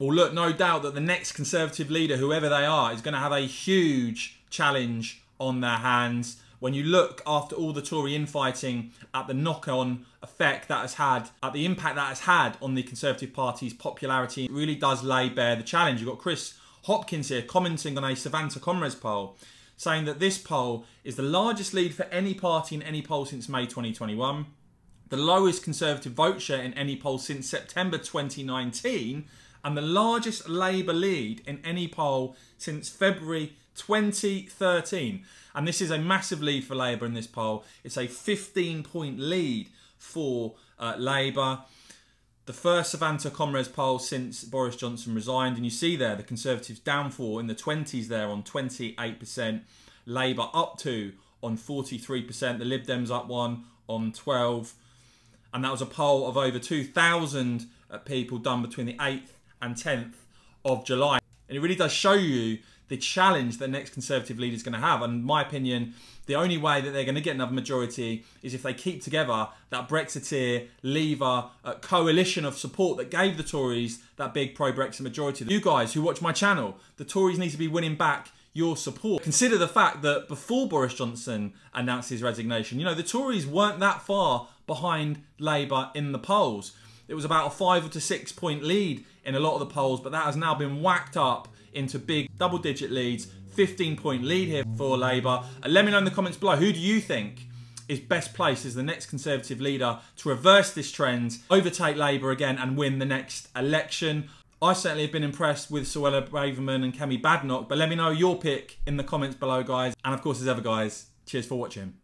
Well, look, no doubt that the next Conservative leader, whoever they are, is going to have a huge challenge on their hands. When you look after all the Tory infighting at the knock on effect that has had, at the impact that has had on the Conservative Party's popularity, it really does lay bare the challenge. You've got Chris Hopkins here commenting on a Savanta ComRes poll saying that this poll is the largest lead for any party in any poll since May 2021, the lowest Conservative vote share in any poll since September 2019, and the largest Labour lead in any poll since February 2013. And this is a massive lead for Labour in this poll. It's a 15 point lead for uh, Labour. The first Savanta ComRes poll since Boris Johnson resigned, and you see there the Conservatives downfall in the 20s there on 28%, Labour up to on 43%, the Lib Dems up one on 12, and that was a poll of over 2,000 uh, people done between the 8th and 10th of July. And it really does show you the challenge that the next Conservative leader is going to have. And in my opinion, the only way that they're going to get another majority is if they keep together that Brexiteer, Leaver uh, coalition of support that gave the Tories that big pro-Brexit majority. You guys who watch my channel, the Tories need to be winning back your support. Consider the fact that before Boris Johnson announced his resignation, you know, the Tories weren't that far behind Labour in the polls. It was about a five to six point lead in a lot of the polls, but that has now been whacked up into big double digit leads. 15 point lead here for Labour. Uh, let me know in the comments below who do you think is best placed as the next Conservative leader to reverse this trend, overtake Labour again, and win the next election. I certainly have been impressed with Suella Braverman and Kemi Badenoch, but let me know your pick in the comments below, guys. And of course, as ever, guys, cheers for watching.